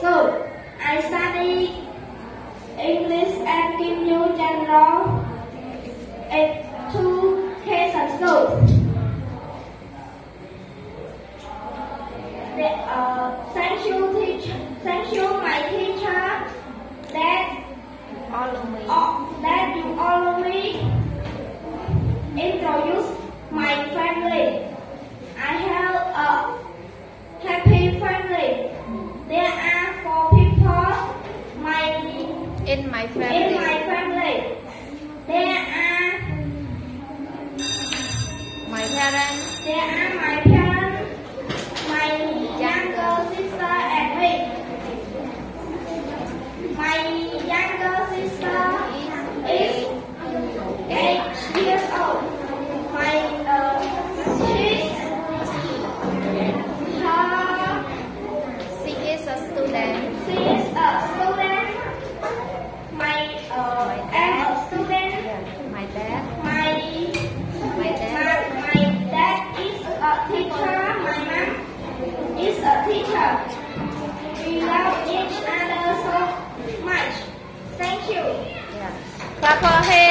I study English at Kim Yu General at 2 Kason School. The- uh, thank you, teacher. Thank you, my teacher. That me. uh, that you always introduce my family. I have a happy family. There In my in family. my family. There are My parents. there are my parents, teacher. My mom is a teacher. We love each other so much. Thank you. Yeah. Clap for him.